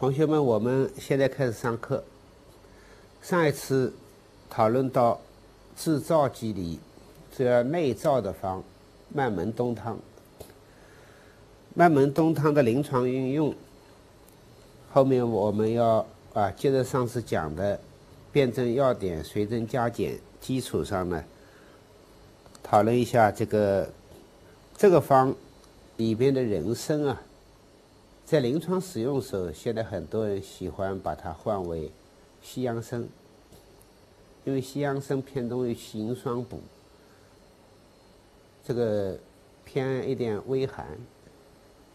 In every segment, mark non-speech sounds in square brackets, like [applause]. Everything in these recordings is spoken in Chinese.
同学们，我们现在开始上课。上一次讨论到制造机里这内造的方麦门冬汤，麦门冬汤的临床运用。后面我们要啊，接着上次讲的辨证要点、随增加减基础上呢，讨论一下这个这个方里边的人参啊。在临床使用时候，现在很多人喜欢把它换为西洋参，因为西洋参偏重于行霜补，这个偏一点微寒，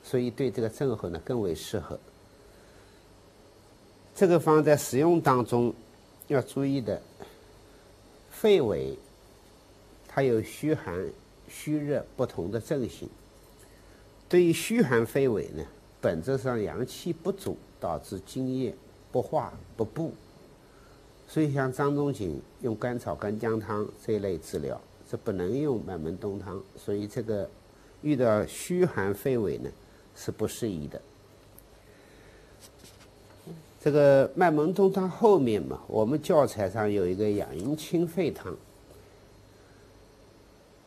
所以对这个症候呢更为适合。这个方在使用当中要注意的，肺痿它有虚寒、虚热不同的症型。对于虚寒肺痿呢？本质上阳气不足，导致津液不化不布，所以像张仲景用甘草干姜汤这一类治疗是不能用麦门冬汤，所以这个遇到虚寒肺痿呢是不适宜的。这个麦门冬汤后面嘛，我们教材上有一个养阴清肺汤，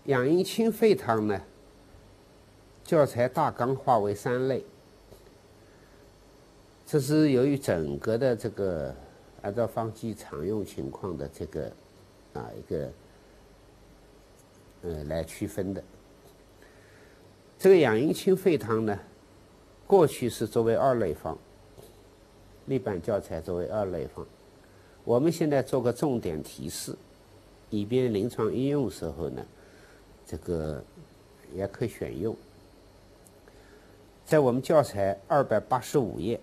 养阴清肺汤呢，教材大纲划为三类。这是由于整个的这个按照方剂常用情况的这个啊一个呃来区分的。这个养阴清肺汤呢，过去是作为二类方，立版教材作为二类方。我们现在做个重点提示，以便临床应用时候呢，这个也可选用。在我们教材二百八十五页。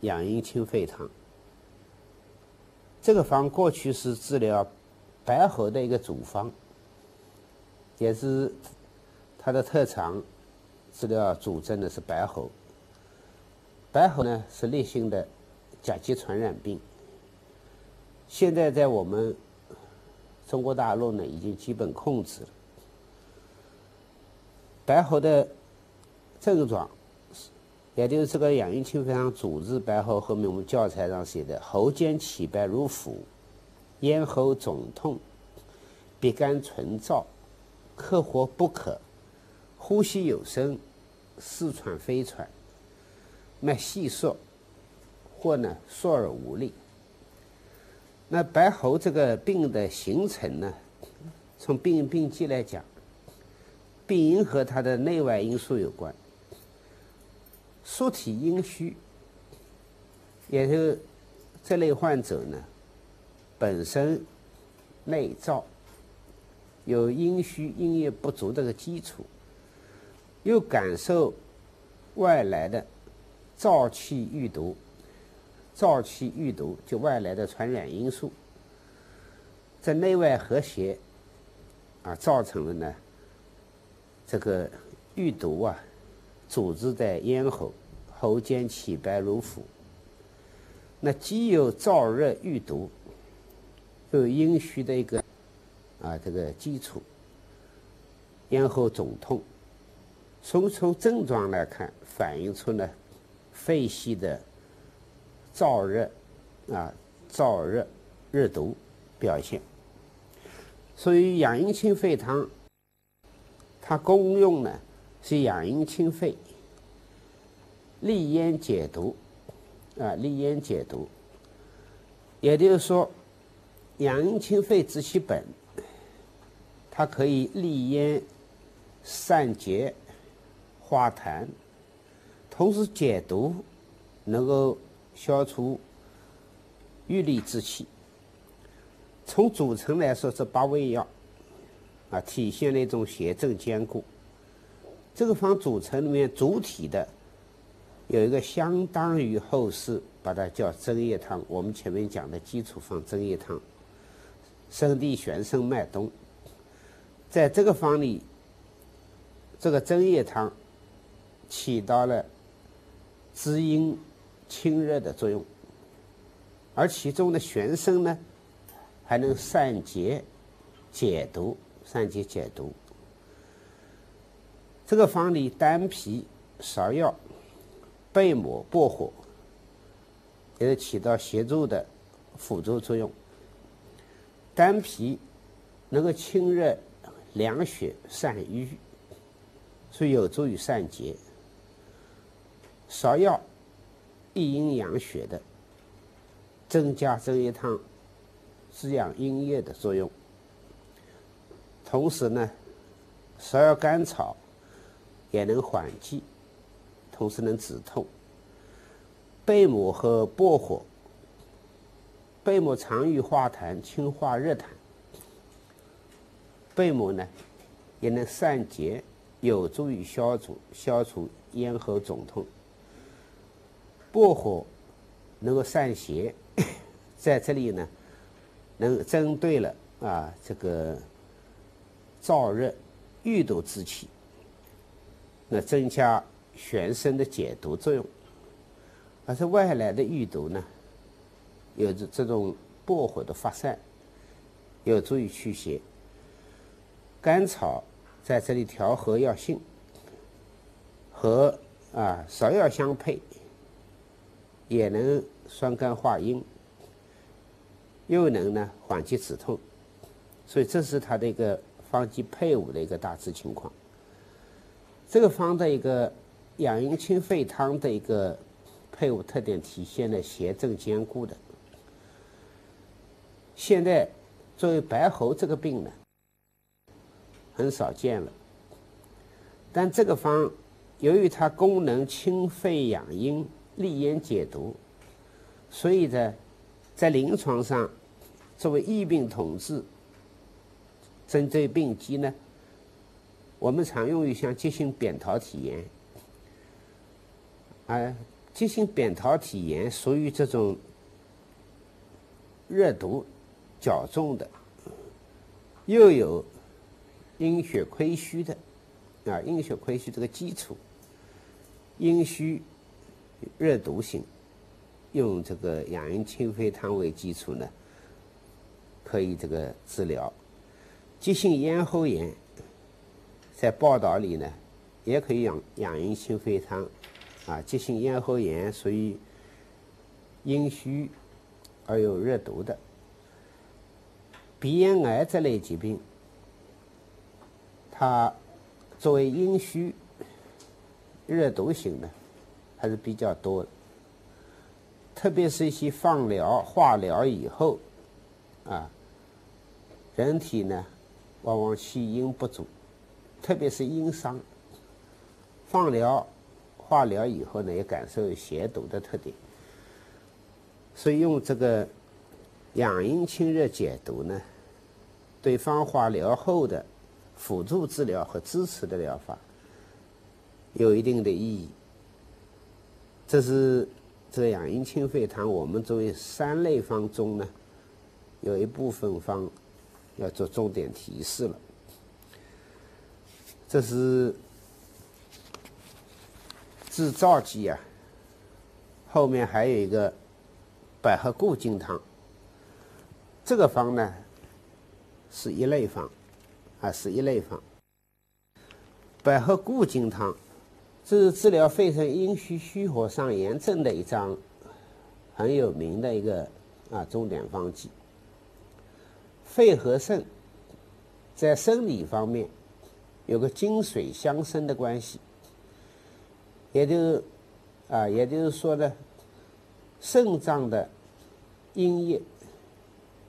养阴清肺汤，这个方过去是治疗白喉的一个主方，也是它的特长，治疗主症的是白喉。白喉呢是烈性的甲基传染病，现在在我们中国大陆呢已经基本控制了。白喉的症状。也就是这个养阴清肺汤主治白喉，后面我们教材上写的喉间起白如腐，咽喉肿痛，鼻干唇燥，咳或不可，呼吸有声，似喘非喘，脉细数，或呢数而无力。那白喉这个病的形成呢，从病因病机来讲，病因和它的内外因素有关。素体阴虚，也就这类患者呢，本身内燥，有阴虚阴液不足这个基础，又感受外来的燥气郁毒，燥气郁毒就外来的传染因素，在内外和谐啊，造成了呢这个郁毒啊，组织在咽喉。喉间起白如腐，那既有燥热郁毒，又有阴虚的一个啊这个基础，咽喉肿痛，从从症状来看，反映出呢肺系的燥热啊燥热热毒表现。所以养阴清肺汤，它功用呢是养阴清肺。利咽解毒，啊，利咽解毒，也就是说，养阴清肺治其本，它可以利咽、散结、化痰，同时解毒，能够消除郁力之气。从组成来说，这八味药啊，体现了一种邪正兼顾。这个方组成里面主体的。有一个相当于后世把它叫针叶汤，我们前面讲的基础方针叶汤，生地玄参麦冬，在这个方里，这个针叶汤起到了滋阴清热的作用，而其中的玄参呢，还能散结解毒，散结解毒。这个方里丹皮、芍药。贝母、薄荷也是起到协助的辅助作用。丹皮能够清热凉血散瘀，所以有助于散结。芍药益阴养血的，增加这一汤滋养阴液的作用。同时呢，芍药甘草也能缓悸，同时能止痛。贝母和薄荷，贝母常与化痰，清化热痰。贝母呢，也能散结，有助于消除消除咽喉肿痛。薄荷能够散邪，[coughs] 在这里呢，能针对了啊这个燥热、郁毒之气，那增加全身的解毒作用。而是外来的郁毒呢，有着这种薄荷的发散，有助于驱邪。甘草在这里调和药性，和啊芍药相配。也能酸甘化阴，又能呢缓急止痛，所以这是它的一个方剂配伍的一个大致情况。这个方的一个养阴清肺汤的一个配伍特点，体现了邪正兼顾的。现在作为白喉这个病呢，很少见了，但这个方由于它功能清肺养阴。利咽解毒，所以呢，在临床上，作为疫病统治，针对病机呢，我们常用于像急性扁桃体炎，啊，急性扁桃体炎属于这种热毒较重的，又有阴血亏虚的，啊，阴血亏虚这个基础，阴虚。热毒型，用这个养阴清肺汤为基础呢，可以这个治疗。急性咽喉炎，在报道里呢，也可以养养阴清肺汤。啊，急性咽喉炎属于阴虚而有热毒的。鼻咽癌这类疾病，它作为阴虚热毒型的。还是比较多的，特别是一些放疗、化疗以后，啊，人体呢往往气阴不足，特别是阴伤。放疗、化疗以后呢，也感受有邪毒的特点，所以用这个养阴清热解毒呢，对方化疗后的辅助治疗和支持的疗法有一定的意义。这是这个养阴清肺汤，我们作为三类方中呢，有一部分方要做重点提示了。这是制造剂啊，后面还有一个百合固精汤。这个方呢是一类方，啊是一类方。百合固精汤。这是治疗肺肾阴虚虚火上炎症的一张很有名的一个啊重点方剂。肺和肾在生理方面有个金水相生的关系，也就是啊也就是说呢，肾脏的阴液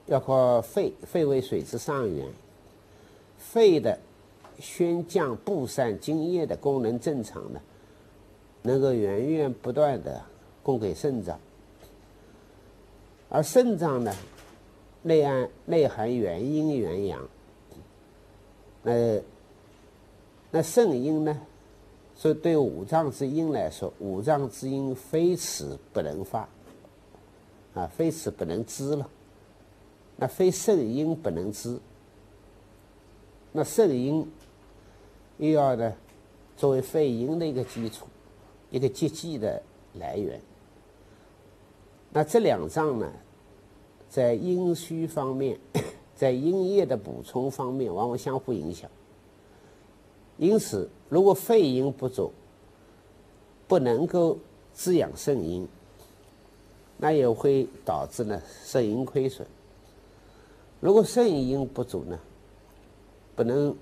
要靠肺，肺为水之上源，肺的宣降布散津液的功能正常呢。能够源源不断的供给肾脏，而肾脏呢，内含内含元阴元阳，那那肾阴呢，所以对五脏之阴来说，五脏之阴非此不能发，啊，非此不能知了，那非肾阴不能知，那肾阴又要呢，作为肺阴的一个基础。一个积极的来源。那这两脏呢，在阴虚方面，[coughs] 在阴液的补充方面，往往相互影响。因此，如果肺阴不足，不能够滋养肾阴，那也会导致呢肾阴亏损。如果肾阴不足呢，不能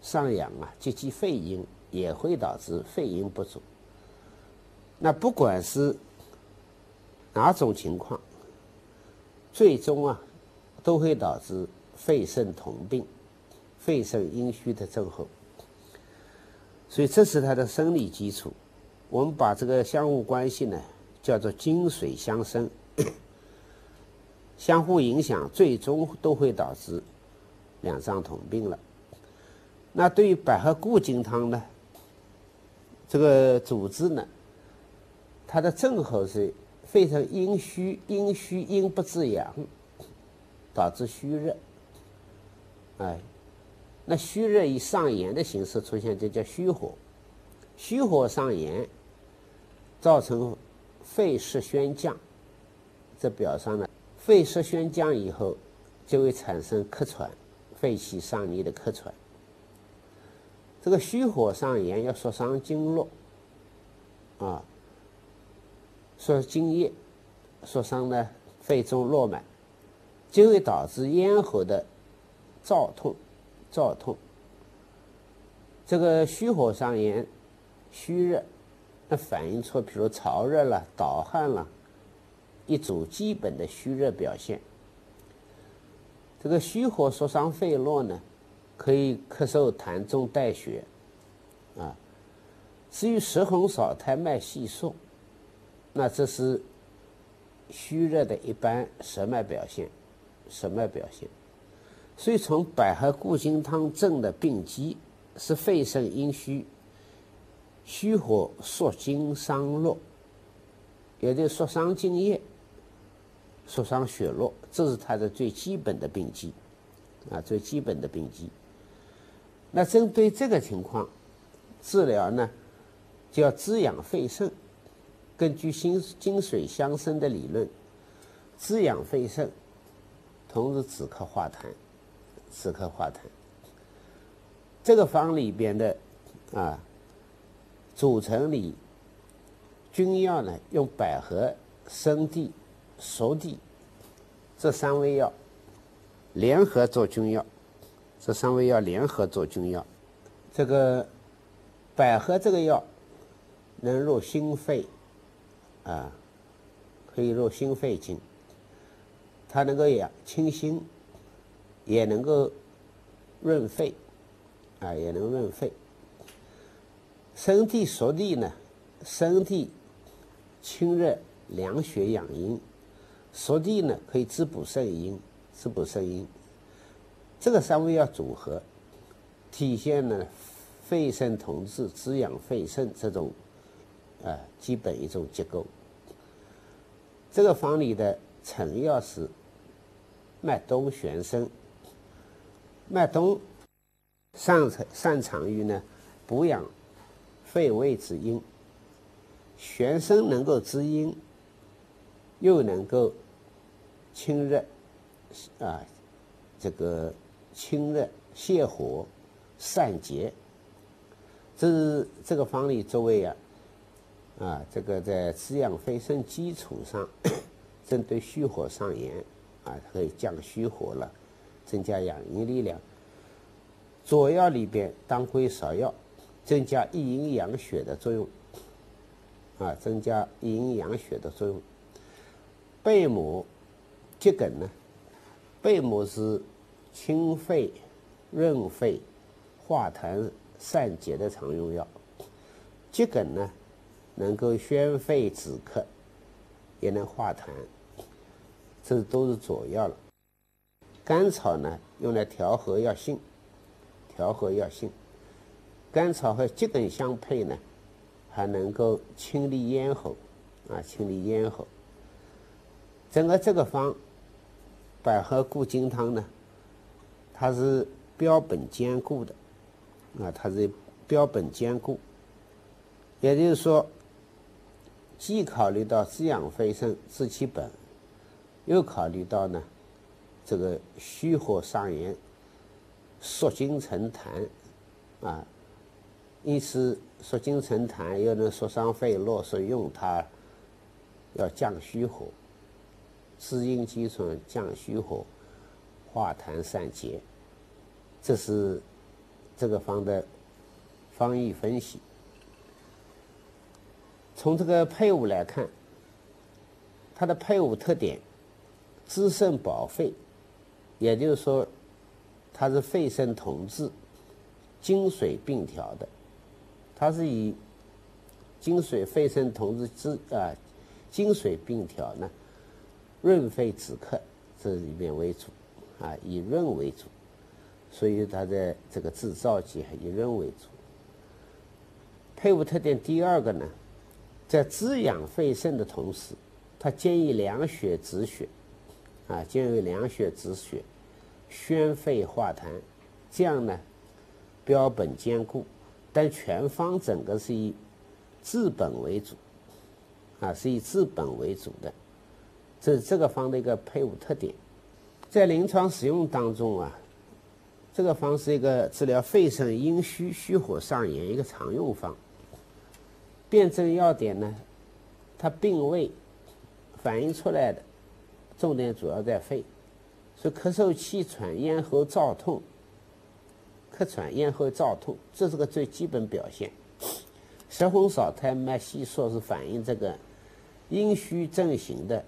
上阳啊，积积肺阴，也会导致肺阴不足。那不管是哪种情况，最终啊，都会导致肺肾同病、肺肾阴虚的症候。所以这是它的生理基础。我们把这个相互关系呢，叫做金水相生，相互影响，最终都会导致两脏同病了。那对于百合固金汤呢，这个主治呢，它的症候是非常阴虚，阴虚阴不自阳，导致虚热。哎，那虚热以上炎的形式出现，就叫虚火。虚火上炎。造成肺湿宣降，这表上呢，肺湿宣降以后，就会产生咳喘，肺气上逆的咳喘。这个虚火上炎要损伤经络，啊，说津液，损伤呢肺中络脉，就会导致咽喉的燥痛，燥痛。这个虚火上炎，虚热。那反映出，比如潮热了、盗汗了，一组基本的虚热表现。这个虚火灼伤肺络呢，可以咳嗽、痰中带血，啊。至于舌红少苔、脉细数，那这是虚热的一般舌脉表现，舌脉表现。所以从百合固金汤证的病机是肺肾阴虚。虚火缩精伤络，也就缩伤津液、缩伤血络，这是它的最基本的病机，啊，最基本的病机。那针对这个情况，治疗呢，就要滋养肺肾。根据心金水相生的理论，滋养肺肾，同时止咳化痰，止咳化痰。这个方里边的啊。组成里君药呢，用百合、生地、熟地这三味药联合做君药，这三味药联合做君药。这个百合这个药能入心肺，啊，可以入心肺经，它能够养清心，也能够润肺，啊，也能润肺。生地、熟地呢？生地清热凉血养阴，熟地呢可以滋补肾阴，滋补肾阴。这个三味药组合，体现了肺肾同治、滋养肺肾这种啊基本一种结构。这个方里的成药是麦冬、玄参。麦冬擅长擅长于呢补养。肺胃之阴，玄参能够滋阴，又能够清热，啊，这个清热泻火、散结，这是这个方里作为啊，啊，这个在滋养肺肾基础上，[coughs] 针对虚火上炎，啊，可以降虚火了，增加养阴力量。佐药里边当归芍药。增加益阴养血的作用，啊，增加益阴养血的作用。贝母、桔梗呢？贝母是清肺、润肺、化痰、散结的常用药。桔梗呢，能够宣肺止咳，也能化痰，这都是佐药了。甘草呢，用来调和药性，调和药性。甘草和桔梗相配呢，还能够清理咽喉，啊，清理咽喉。整个这个方，百合固金汤呢，它是标本兼顾的，啊，它是标本兼顾。也就是说，既考虑到滋养肺肾、治其本，又考虑到呢，这个虚火上炎、缩精成痰，啊。一是，缩精成痰又能缩伤肺络，所以用它要降虚火。滋阴积存、降虚火、化痰散结。这是这个方的方义分析。从这个配伍来看，它的配伍特点，滋肾保肺，也就是说，它是肺肾同治、精水并调的。它是以精水肺肾同治之啊，精水并调呢，润肺止咳这里面为主，啊，以润为主。所以它的这个制造剂以润为主。配伍特点第二个呢，在滋养肺肾的同时，它兼以凉血止血，啊，兼以凉血止血，宣肺化痰，这样呢，标本兼顾。但全方整个是以治本为主，啊，是以治本为主的，这是这个方的一个配伍特点。在临床使用当中啊。这个方是一个治疗肺肾阴虚、虚火上炎一个常用方。辨证要点呢，它病位反映出来的重点主要在肺，所以咳嗽、气喘、咽喉燥痛、咳喘、咽喉燥痛，这是个最基本表现。舌红少苔、脉细数是反映这个阴虚症型的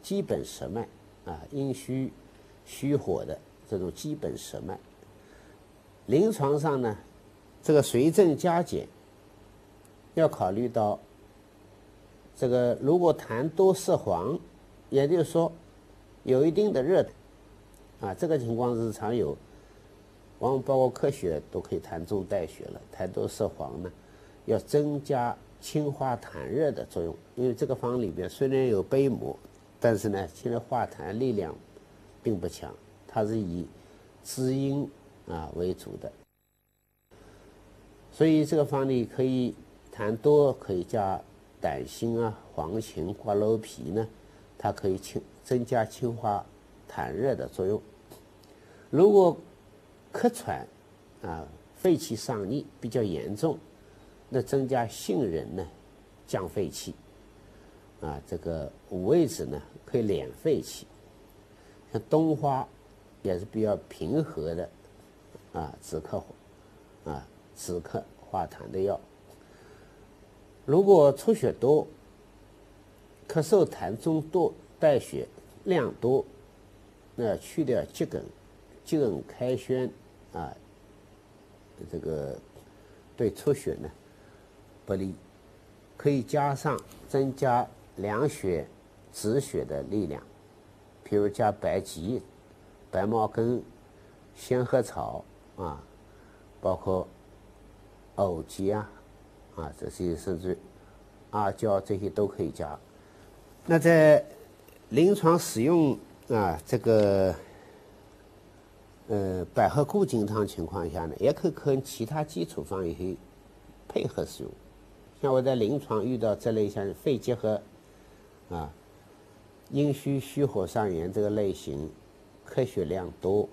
基本舌脉啊，阴虚虚火的。这种基本舌脉，临床上呢，这个随症加减要考虑到，这个如果痰多色黄，也就是说有一定的热的，啊，这个情况是常有，往往包括科学都可以痰中带血了。痰多色黄呢，要增加清化痰热的作用，因为这个方里边虽然有杯膜，但是呢，现在化痰力量并不强。它是以滋阴啊为主的，所以这个方里可以痰多，可以加胆辛啊、黄芩、瓜蒌皮呢，它可以清增加清化痰热的作用。如果咳喘啊、肺气上逆比较严重，那增加杏仁呢，降肺气啊，这个五味子呢可以敛肺气，像冬花。也是比较平和的，啊，止咳，啊，止咳化痰的药。如果出血多，咳嗽痰中多带血量多，那去掉桔梗，桔梗开宣，啊，这个对出血呢不利，可以加上增加凉血止血的力量，比如加白及。白茅根、仙鹤草啊，包括藕节啊，啊这些甚至阿胶这些都可以加。那在临床使用啊，这个呃百合固金汤情况下呢，也可以跟其他基础方也可以配合使用。像我在临床遇到这类像肺结核啊、阴虚虚火上炎这个类型。咳血量多，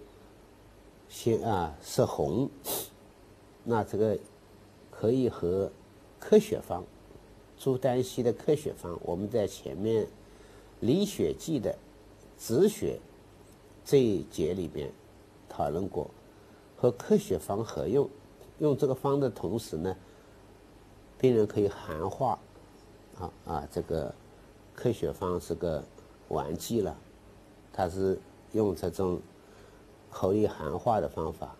先啊色红，那这个可以和咳血方朱丹溪的咳血方，我们在前面理血剂的止血这一节里边讨论过，和咳血方合用，用这个方的同时呢，病人可以寒化，啊啊这个咳血方是个顽剂了，它是。用这种口里含化的方法，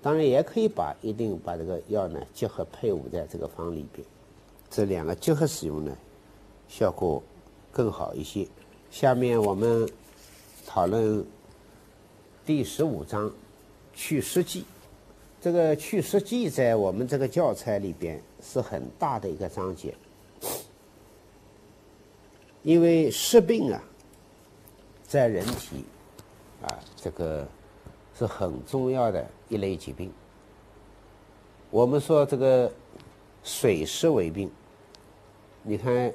当然也可以把一定把这个药呢结合配伍在这个方里边，这两个结合使用呢，效果更好一些。下面我们讨论第十五章祛湿剂。这个祛湿剂在我们这个教材里边是很大的一个章节，因为湿病啊，在人体。啊，这个是很重要的一类疾病。我们说这个水湿为病，你看，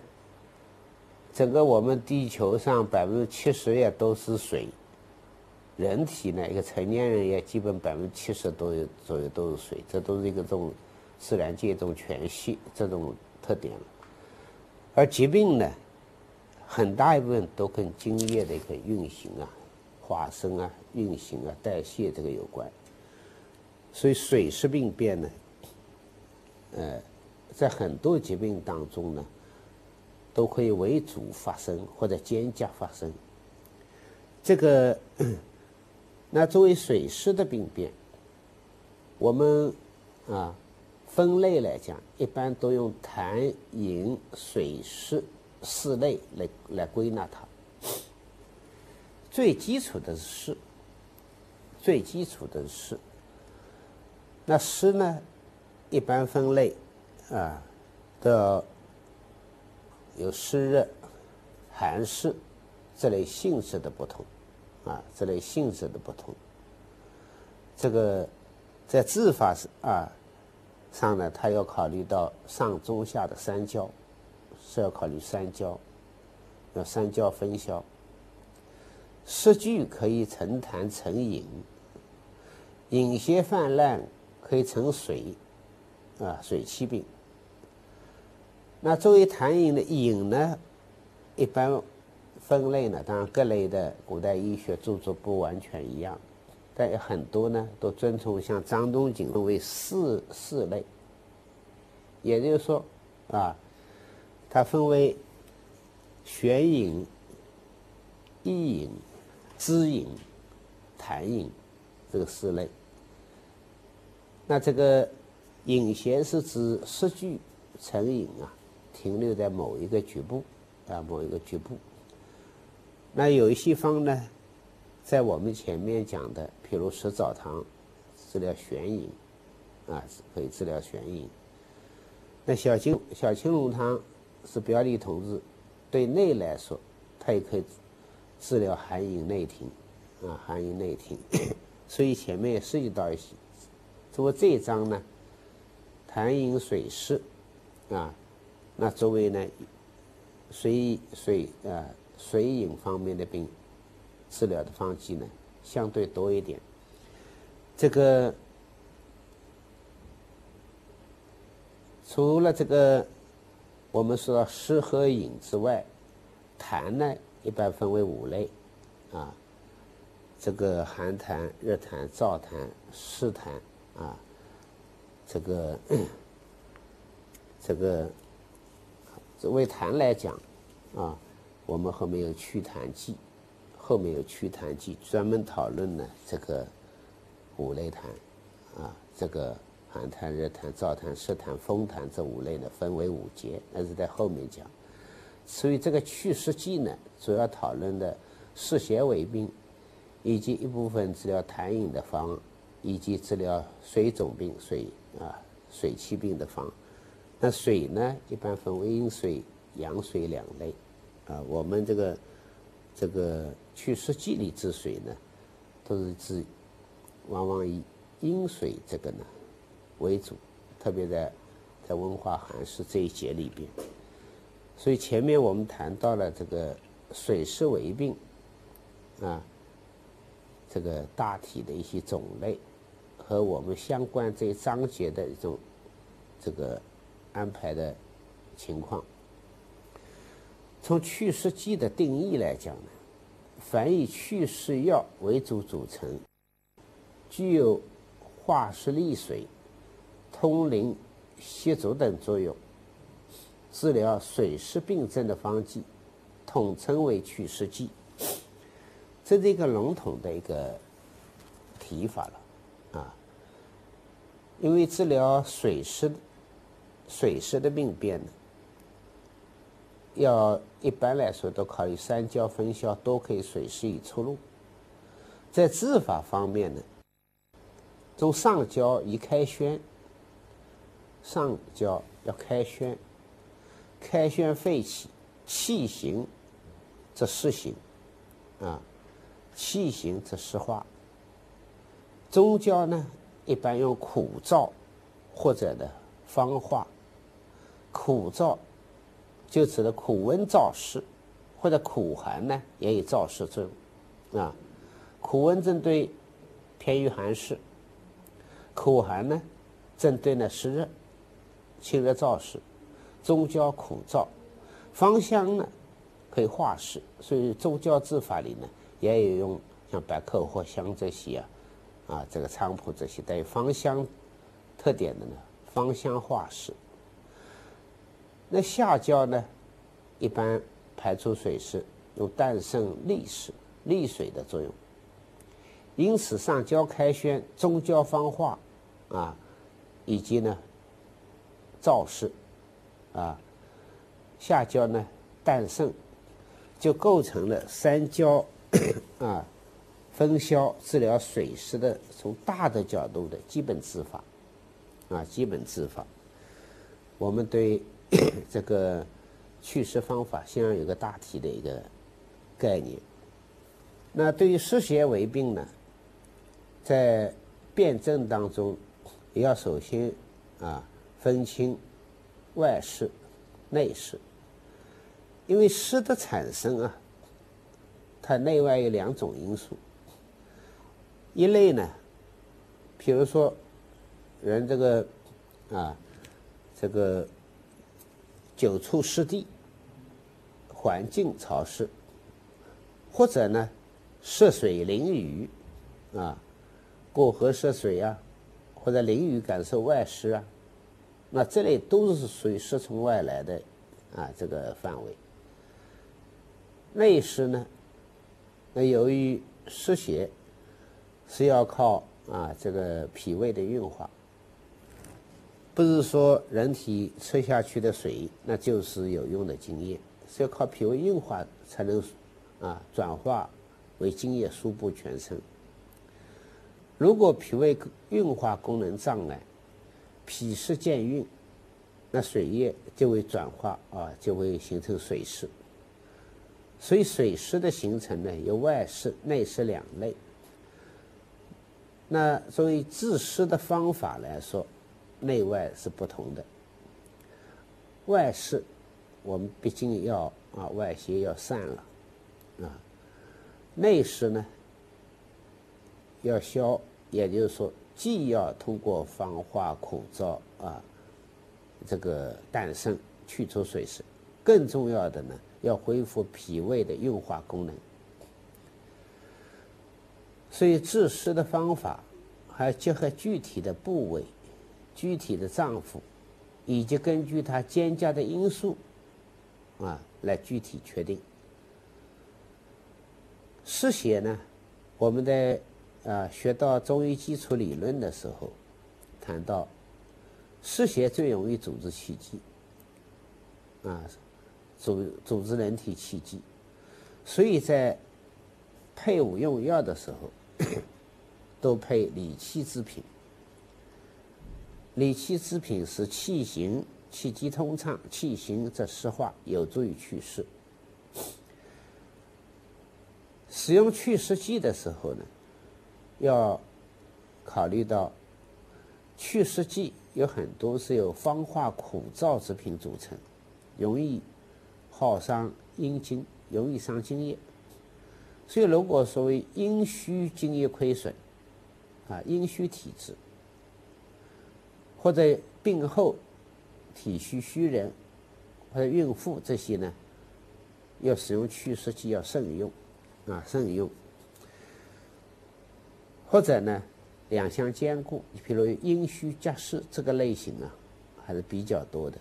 整个我们地球上百分之七十也都是水，人体呢一个成年人也基本百分之七十都有左右都是水，这都是一个这种自然界这种全息这种特点。而疾病呢，很大一部分都跟津液的一个运行啊、化生啊、运行啊、代谢这个有关。所以水湿病变呢，呃，在很多疾病当中呢，都可以为主发生或者兼夹发生。这个，[clears throat] 那作为水湿的病变，我们啊分类来讲，一般都用痰、饮、水湿四类来来归纳它。最基础的是湿，最基础的是湿。那湿呢，一般分类啊，的有湿热、寒湿这类性质的不同，啊，这类性质的不同。这个在治法上啊上呢，它要考虑到上中下的三焦，是要考虑三焦，要三焦分消。湿聚可以成痰成饮，饮邪泛滥。可以成水，啊，水气病。那作为痰饮的饮呢，一般分类呢，当然各类的古代医学著作不完全一样，但有很多呢都遵从像张仲景分为四四类，也就是说，啊，它分为玄饮、意饮、滋饮、痰饮这个四类。那这个饮邪是指湿聚成饮啊，停留在某一个局部啊，某一个局部。那有一些方呢，在我们前面讲的，譬如石枣汤治疗眩饮啊，可以治疗眩饮。那小青小青龙汤是表里同治，对内来说，它也可以治疗寒饮内停啊，寒饮内停。[clears throat] 所以前面也涉及到一些。作为这一章呢，痰饮水湿啊，那作为呢水水啊水饮方面的病治疗的方剂呢，相对多一点。这个除了这个我们说湿和饮之外，痰呢一般分为五类啊，这个寒痰、热痰、燥痰、湿痰。啊，这个 [coughs] 这个为痰来讲啊，我们后面有祛痰剂，后面有祛痰剂专门讨论呢这个五类痰啊，这个寒痰、热痰、燥痰、湿痰、风痰这五类呢分为五节，那是在后面讲。所以这个祛湿剂呢，主要讨论的湿邪为病，以及一部分治疗痰饮的方。以及治疗水肿病、水啊水气病的方，那水呢，一般分为阴水、阳水两类，啊，我们这个这个祛湿剂里治水呢，都是治往往以阴水这个呢为主，特别在在温化寒湿这一节里边，所以前面我们谈到了这个水湿为病，啊，这个大体的一些种类。和我们相关这一章节的一种这个安排的情况，从祛湿剂的定义来讲呢，凡以祛湿药为主组成，具有化湿利水、通淋泻浊等作用，治疗水湿病症的方剂，统称为祛湿剂。这是一个笼统的一个提法了啊。因为治疗水湿、水湿的病变呢，要一般来说都考虑三焦分消，都可以水湿以出路。在治法方面呢，从上焦宜开宣，上焦要开宣，开宣肺气，气行则湿行，啊，气行则湿化。中焦呢？一般用苦燥，或者呢方化。苦燥就指的苦温燥湿，或者苦寒呢也有燥湿作用啊。苦温针对偏于寒湿，苦寒呢针对呢湿热、清热燥湿。中焦苦燥，芳香呢可以化湿，所以中焦治法里呢，也有用像白蔻、藿香这些啊，啊，这个菖蒲这些带有芳香特点的呢，芳香化湿。那下焦呢，一般排出水湿，有淡渗利湿、利水的作用。因此，上焦开宣、中焦方化，啊，以及呢，燥湿，啊，下焦呢淡渗，就构成了三焦 [coughs] 啊分消治疗水湿的从大的角度的基本治法，啊，基本治法。我们对。这个祛湿方法，先要有个大体的一个概念。那对于湿邪为病呢，在辨证当中，也要首先啊分清外湿、内湿。因为湿的产生啊，它内外有两种因素。一类呢，比如说人这个啊这个。久处湿地，环境潮湿，或者呢涉水淋雨，啊，过河涉水啊，或者淋雨感受外湿啊，那这类都是属于湿从外来的啊这个范围。内湿呢，那由于湿邪是要靠啊这个脾胃的运化。不是说人体吃下去的水那就是有用的津液，是要靠脾胃运化才能啊转化为津液输布全身。如果脾胃运化功能障碍，脾湿健运，那水液就会转化啊，就会形成水湿。所以水湿的形成呢，有外湿、内湿两类。那作为治湿的方法来说，内外是不同的。外湿，我们毕竟要啊外邪要散了，啊，内湿呢要消，也就是说，既要通过防化苦燥啊，这个淡渗去除水湿，更重要的呢，要恢复脾胃的运化功能。所以治湿的方法，还要结合具体的部位。具体的脏腑，以及根据它兼加的因素，啊，来具体确定。湿邪呢，我们在啊学到中医基础理论的时候，谈到湿邪最容易阻滞气机，啊，阻阻滞人体气机，所以在配伍用药的时候，[coughs] 都配理气之品。理气之品是气行，气机通畅，气行则湿化，有助于祛湿。使用祛湿剂的时候呢，要考虑到祛湿剂有很多是由芳化苦燥之品组成，容易耗伤阴经，容易伤津液。所以，如果所谓阴虚津液亏损，啊，阴虚体质。或者病后体虚虚人，或者孕妇这些呢，要使用祛湿剂要慎用，啊慎用。或者呢，两相兼顾，你比如阴虚夹湿这个类型啊，还是比较多的。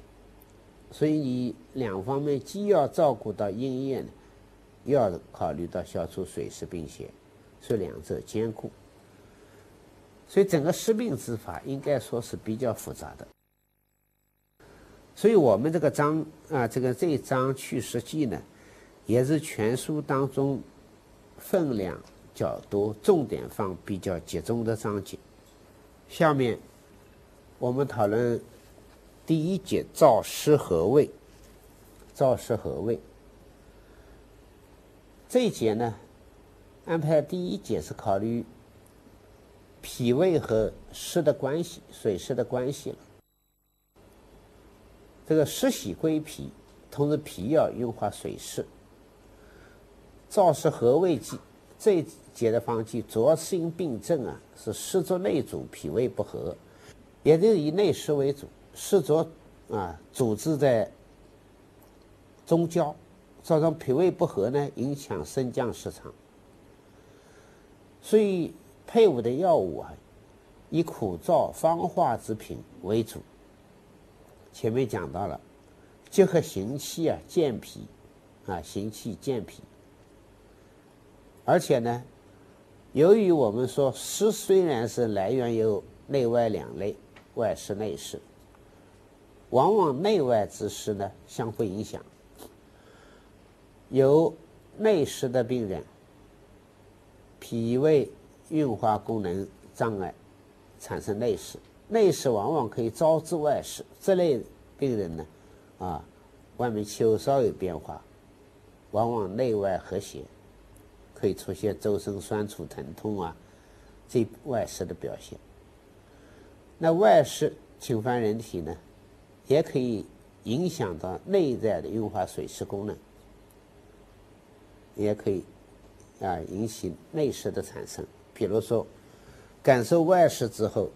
所以你两方面既要照顾到阴液呢，又要考虑到消除水湿病邪，所以两者兼顾。所以整个施病之法应该说是比较复杂的，所以我们这个章啊，这个这一章祛湿剂呢，也是全书当中分量较多、重点放比较集中的章节。下面我们讨论第一节燥湿和胃。燥湿和胃这一节呢，安排第一节是考虑。脾胃和湿的关系，水湿的关系了。这个湿喜归脾，同时脾要运化水湿。燥湿和胃剂这一节的方剂，主要适应病症啊，是湿浊内阻，脾胃不和，也就是以内湿为主，湿浊啊，阻滞在中焦，造成脾胃不和呢，影响升降失常。所以配伍的药物啊，以苦燥方化之品为主。前面讲到了，结合行气啊，健脾啊，行气健脾。而且呢，由于我们说湿虽然是来源于内外两类，外湿内湿，往往内外之湿呢相互影响。有内湿的病人，脾胃运化功能障碍，产生内湿。内湿往往可以招致外湿。这类病人呢，啊，外面气候稍有变化，往往内外和谐，可以出现周身酸楚疼痛啊，这外湿的表现。那外湿侵犯人体呢，也可以影响到内在的运化水湿功能。也可以啊引起内湿的产生，比如说感受外湿之后，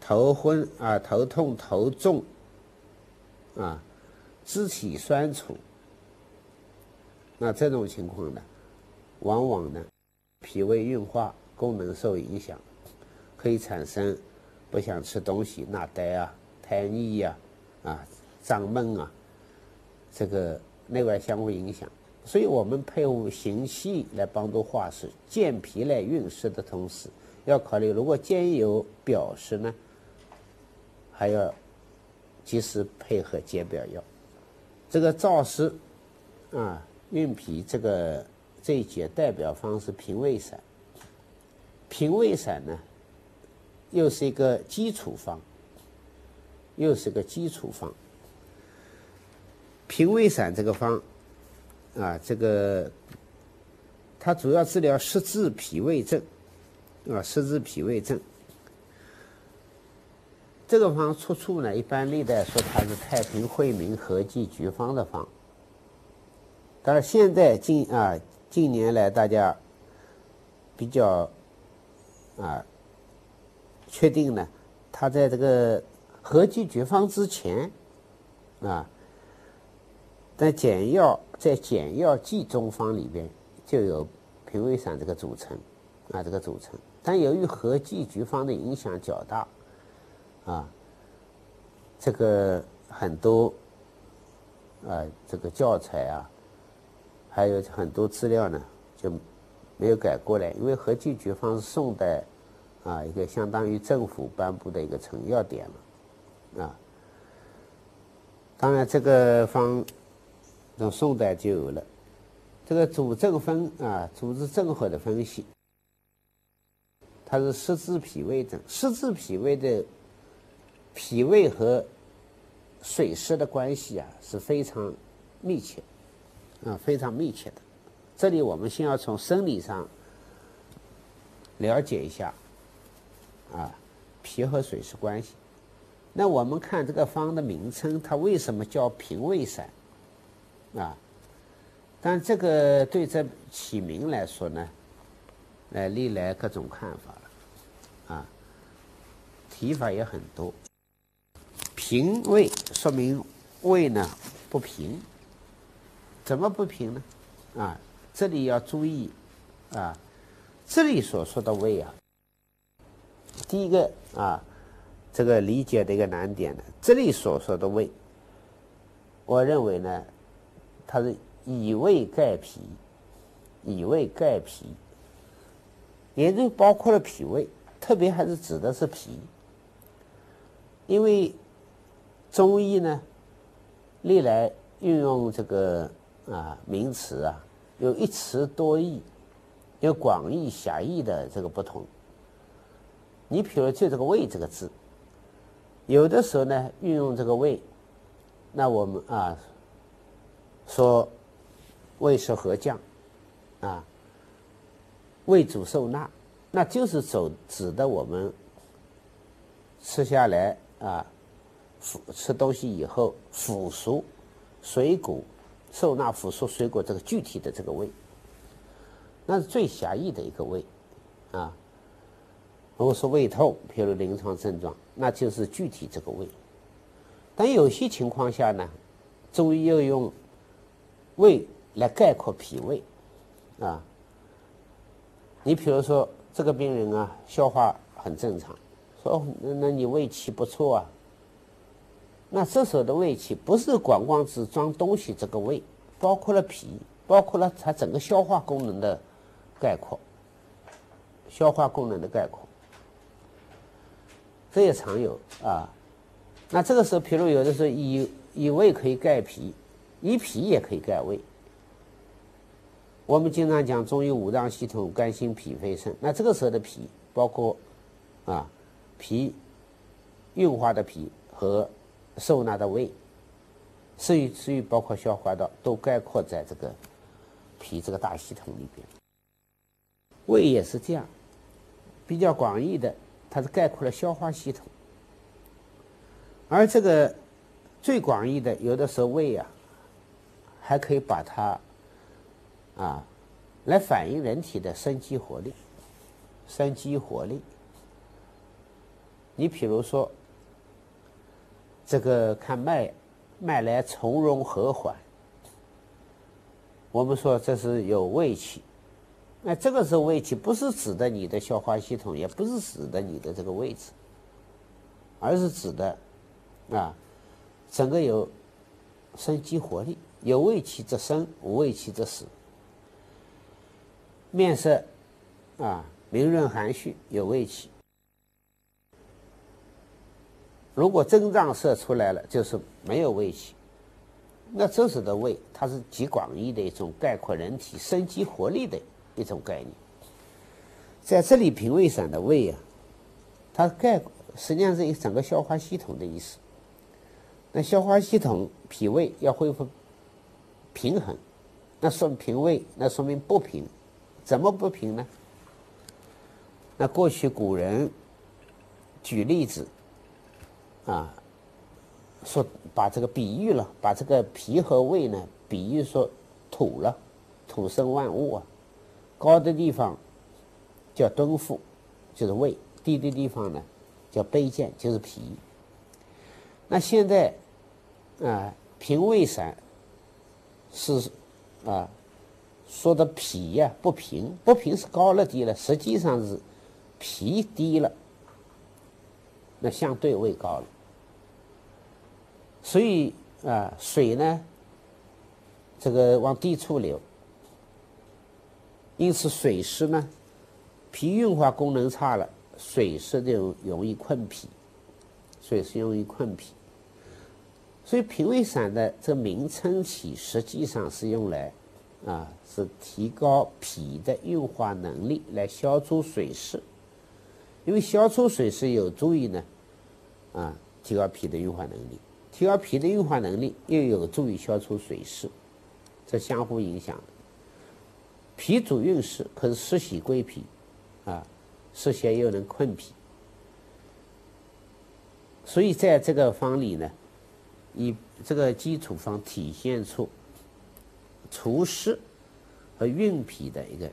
头昏啊、头痛、头重啊、肢体酸楚，那这种情况呢，往往呢脾胃运化功能受影响，可以产生不想吃东西、纳呆啊、太腻呀、啊胀闷啊，这个内外相互影响。所以我们配伍行气来帮助化湿、健脾来运湿的同时，要考虑如果兼有表湿呢，还要及时配合解表药。这个燥湿啊、运脾这个这一节代表方是平胃散。平胃散呢，又是一个基础方，又是个基础方。平胃散这个方。啊，这个它主要治疗湿滞脾胃症，啊，湿滞脾胃症。这个方出处呢，一般历代说它是太平惠民合剂局方的方。但是现在近啊近年来大家比较啊确定呢，它在这个合剂局方之前啊。在简要在简要剂中方里边就有平胃散这个组成啊，这个组成。但由于合剂局方的影响较大啊，这个很多啊这个教材啊，还有很多资料呢就没有改过来，因为合剂局方是宋代啊一个相当于政府颁布的一个成药典了啊。当然这个方。从宋代就有了，这个主症分啊，主治症候的分析，它是湿滞脾胃症。湿滞脾胃的脾胃和水湿的关系啊是非常密切，啊非常密切的。这里我们先要从生理上了解一下啊脾和水湿关系。那我们看这个方的名称，它为什么叫平胃散？啊，但这个对这起名来说呢，来历来各种看法，啊，提法也很多。平胃说明胃呢不平，怎么不平呢？啊，这里要注意啊，这里所说的胃啊，第一个啊，这个理解的一个难点呢，这里所说的胃，我认为呢。它是以胃盖脾，以胃盖脾，也就包括了脾胃，特别还是指的是脾，因为中医呢，历来运用这个啊名词啊，有一词多义，有广义狭义的这个不同。你比如就这个胃这个字，有的时候呢运用这个胃，那我们啊。说胃是合降，啊，胃主受纳，那就是走指的我们吃下来啊，腐吃东西以后腐熟水果受纳腐熟水果这个具体的这个胃，那是最狭义的一个胃，啊，如果说胃痛，譬如临床症状，那就是具体这个胃，但有些情况下呢，中医又用。胃来概括脾胃，啊，你比如说这个病人啊，消化很正常，说那那你胃气不错啊，那这时候的胃气不是光光只装东西这个胃，包括了脾，包括了它整个消化功能的概括，消化功能的概括，这也常有啊。那这个时候，譬如有的时候以以胃可以盖脾，以脾也可以盖胃。我们经常讲中医五脏系统，肝、心、脾、肺、肾。那这个时候的脾，包括啊脾运化的脾和受纳的胃，至于至于包括消化道，都概括在这个脾这个大系统里边。胃也是这样，比较广义的，它是概括了消化系统。而这个最广义的，有的时候胃啊，还可以把它啊来反映人体的生机活力，生机活力。你比如说，这个看脉，脉来从容和缓，我们说这是有胃气。那这个时候胃气不是指的你的消化系统，也不是指的你的这个位置，而是指的。啊，整个有生机活力，有胃气则生，无胃气则死。面色啊明润含蓄，有胃气。如果征兆色出来了，就是没有胃气。那这时的胃，它是极广义的一种概括人体生机活力的一种概念。在这里，脾胃散的胃啊，它概实际上是一整个消化系统的意思。那消化系统、脾胃要恢复平衡，那说明平胃，那说明不平，怎么不平呢？那过去古人举例子啊，说把这个比喻了，把这个脾和胃呢，比喻说土了，土生万物啊，高的地方叫敦腹，就是胃；低的地方呢叫卑贱，就是脾。那现在。啊，平胃散是啊，说的脾呀不平，不平是高了低了，实际上是脾低了，那相对位高了。所以啊，水呢，这个往低处流，因此水湿呢，脾运化功能差了，水湿就容易困脾，水湿容易困脾。所以脾胃散的这名称起，实际上是用来，啊，是提高脾的运化能力，来消除水湿。因为消除水湿有助于呢，啊，提高脾的运化能力。提高脾的运化能力，又有助于消除水湿，这相互影响的。脾主运湿，可是湿喜归脾，啊，湿邪又能困脾。所以在这个方里呢。以这个基础方体现出除湿和运脾的一个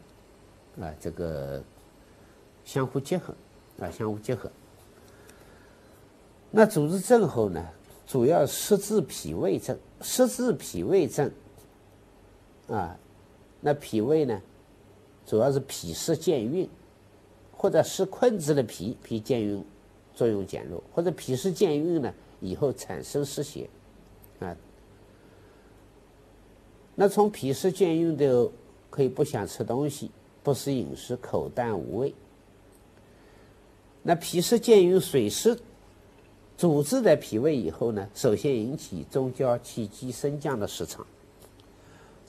啊这个相互结合啊相互结合。那主治症候呢，主要湿治脾胃症，湿治脾胃症啊，那脾胃呢，主要是脾湿健运，或者湿困滞的脾，脾健运作用减弱，或者脾湿健运呢。以后产生湿邪，啊，那从脾湿健运的可以不想吃东西，不食饮食，口淡无味。那脾湿健运水湿阻滞在脾胃以后呢，首先引起中焦气机升降的失常。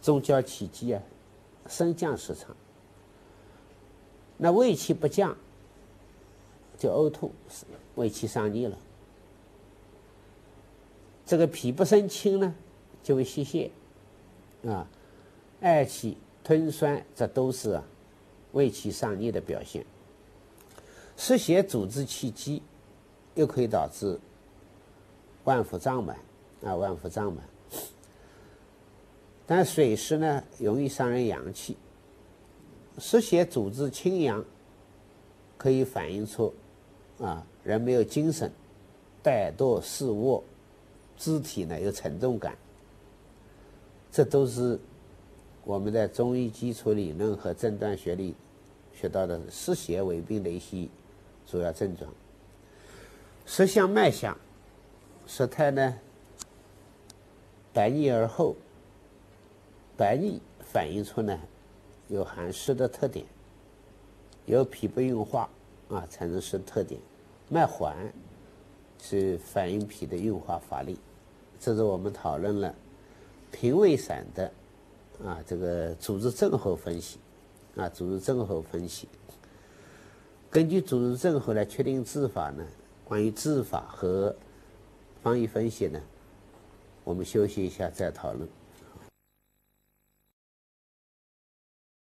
中焦气机啊，升降失常。那胃气不降，就呕吐，胃气上逆了。这个脾不生清呢，就会泄泻，啊，嗳气吞酸，这都是啊胃气上逆的表现。湿邪阻滞气机，又可以导致脘腹胀满啊，脘腹胀满。但水湿呢，容易伤人阳气。湿邪阻滞清阳，可以反映出啊人没有精神，怠惰、嗜卧。肢体呢有沉重感，这都是我们在中医基础理论和诊断学里学到的湿邪为病的一些主要症状。舌象脉象，舌苔呢白腻而厚，白腻反映出呢有寒湿的特点，有脾不运化啊产生湿特点，脉缓是反映脾的运化乏力。这是我们讨论了平胃散的啊这个组织症候分析啊组织症候分析，根据组织症候来确定治法呢。关于治法和方义分析呢，我们休息一下再讨论。